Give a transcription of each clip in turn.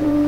Mm-hmm.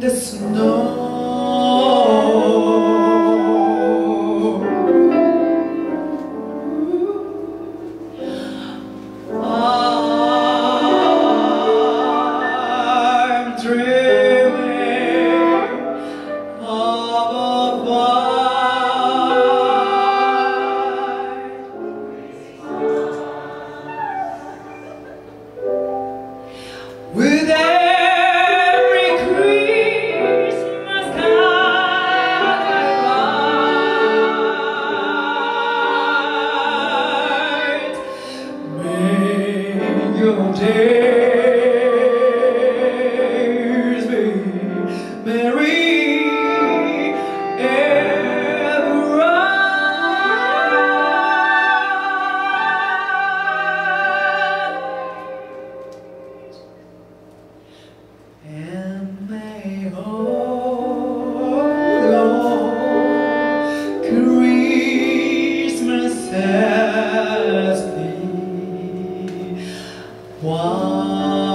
the snow. Christmas has been. Why?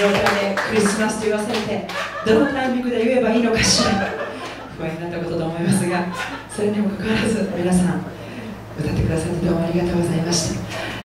状態でクリスマスと言わされてどのタイミングで言えばいいのかしら。不安になったことと思いますがそれにもかかわらず皆さん歌ってくださってどうもありがとうございました。